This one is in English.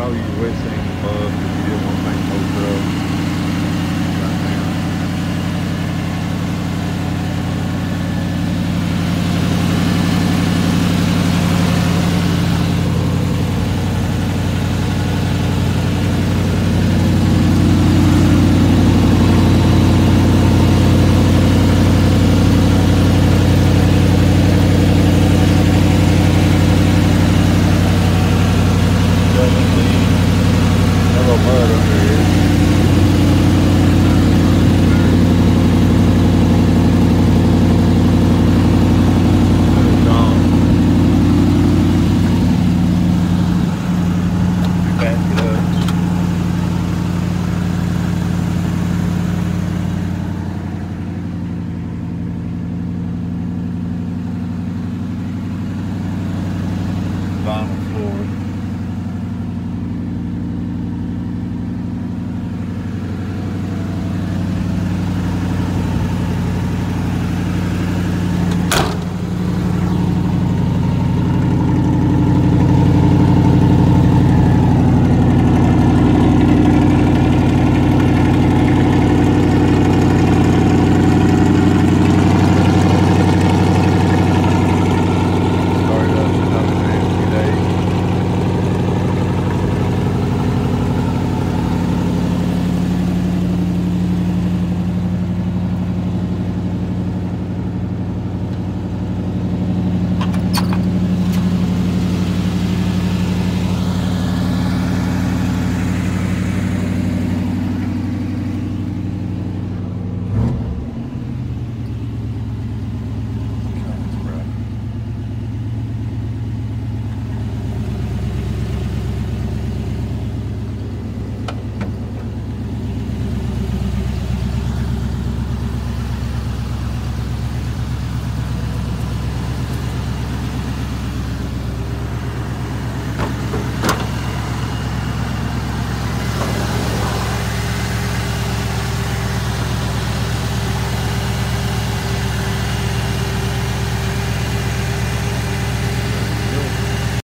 probably wasting vinyl floor.